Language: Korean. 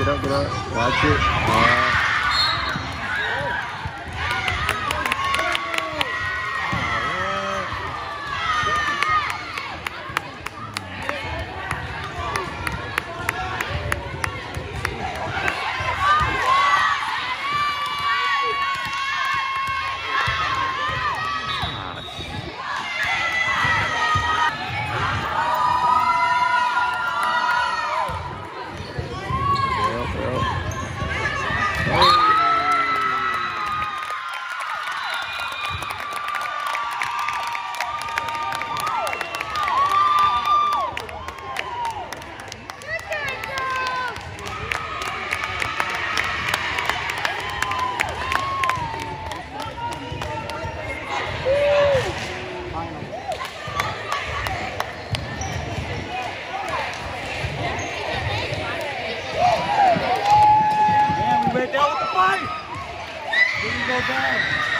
Get up. down.